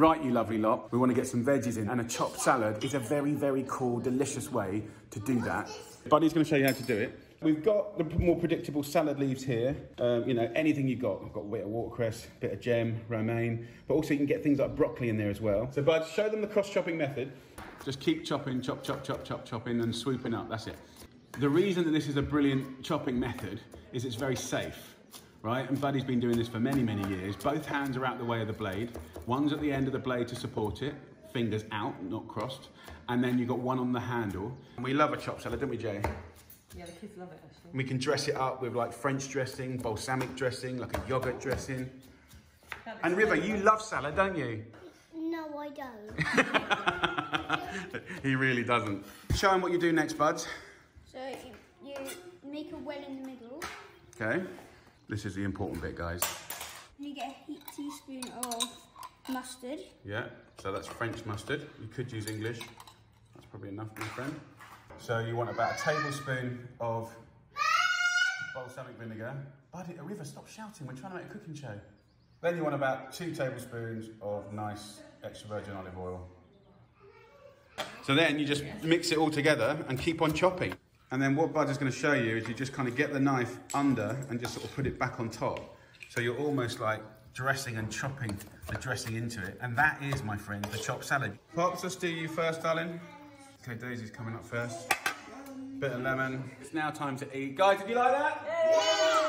Right, you lovely lot, we want to get some veggies in, and a chopped salad is a very, very cool, delicious way to do that. Buddy's going to show you how to do it. We've got the more predictable salad leaves here. Um, you know, anything you've got. I've got a bit of watercress, a bit of gem, romaine, but also you can get things like broccoli in there as well. So, Bud, show them the cross chopping method. Just keep chopping, chop, chop, chop, chop, chopping, and swooping up. That's it. The reason that this is a brilliant chopping method is it's very safe right? And Buddy's been doing this for many, many years. Both hands are out the way of the blade. One's at the end of the blade to support it, fingers out, not crossed. And then you've got one on the handle. And we love a chop salad, don't we, Jay? Yeah, the kids love it actually. We can dress it up with like French dressing, balsamic dressing, like a yogurt dressing. And River, you love salad, don't you? No, I don't. he really doesn't. Show him what you do next, buds. so you, you make a well in the middle. Okay. This is the important bit, guys. You get a heat teaspoon of mustard. Yeah, so that's French mustard. You could use English. That's probably enough, my friend. So you want about a tablespoon of balsamic vinegar. Buddy, a river, stop shouting. We're trying to make a cooking show. Then you want about two tablespoons of nice extra virgin olive oil. So then you just mix it all together and keep on chopping. And then what Bud is going to show you is you just kind of get the knife under and just sort of put it back on top. So you're almost like dressing and chopping the dressing into it. And that is, my friend, the chopped salad. Pops, let's do you first, darling. Okay, Daisy's coming up first. Bit of lemon. It's now time to eat. Guys, did you like that?